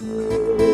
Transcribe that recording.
Música